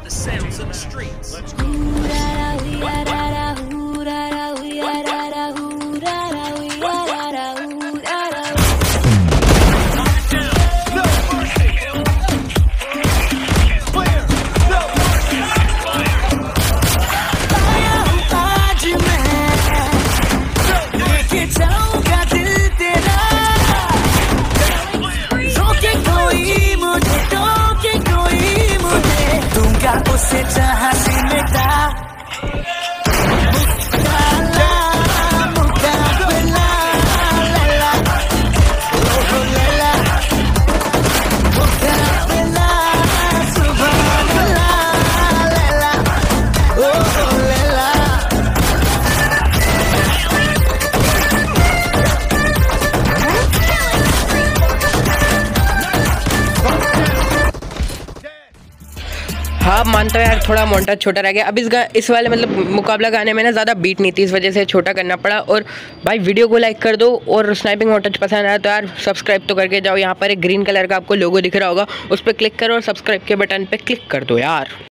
are the sounds of the streets. दूँगा उसे हाँ मानता हूँ यार थोड़ा मोन्टा छोटा रह गया। अब इस गा इस वाले मतलब मुकाबला गाने में ना ज़्यादा बीट नहीं थी, इस वजह से छोटा करना पड़ा। और भाई वीडियो को लाइक कर दो और स्नाइपिंग मोटच पसंद आया तो यार सब्सक्राइब तो करके जाओ। यहाँ पर एक ग्रीन कलर का आपको लोगो दिख रहा होगा, उस पर क्लिक करो और सब्सक्राइब के बटन पर क्लिक कर दो यार।